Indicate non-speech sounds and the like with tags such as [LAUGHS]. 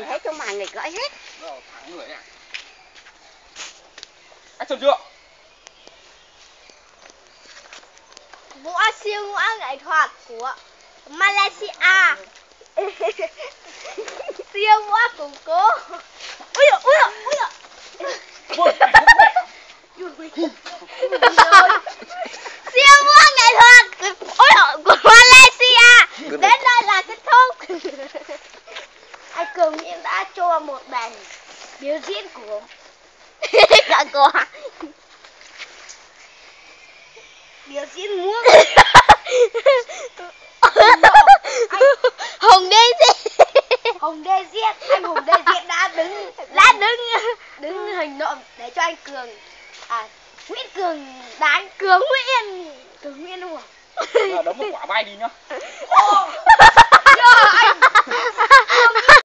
đèn hết cho mà người gãy hết. Rồi, thẳng người nha Action chưa? Võ siêu ngõ nghệ thuật của Malaysia. [LAUGHS] Siêu võ củng cố Ui dồi, ui dồi, ui dồi. Siêu võ nghệ thuật của, ôi dồi, của Malaysia. Đến đây là kết thúc [LAUGHS] đã cho một bài biểu diễn của cả của biểu diễn múa Hồng Đê Diệt Hồng Đê Diệt anh Hồng Đê Diệt đã đứng. Đã đứng. Đứng hình nộm để cho anh Cường à Nguyễn Cường đánh Cường Nguyễn. Cường Nguyễn đúng không? Giờ đấm một quả bay đi nhá